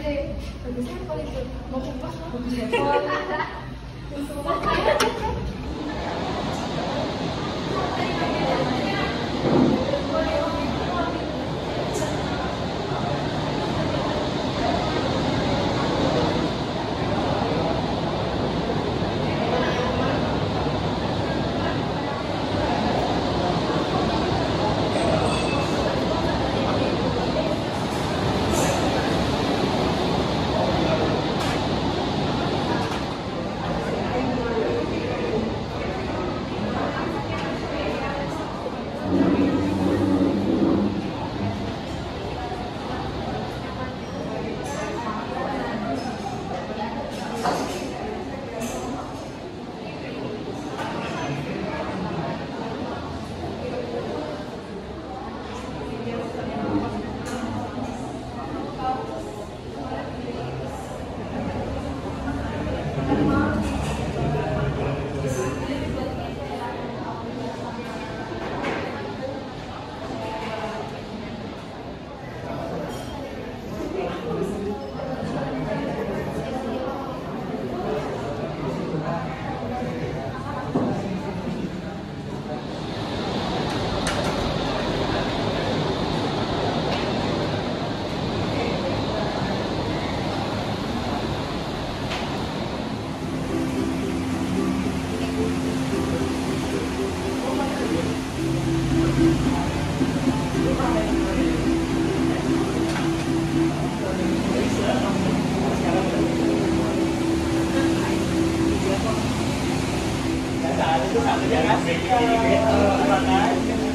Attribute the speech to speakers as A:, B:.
A: 对，但是现在发现，我恐怕控制不了。ya kan?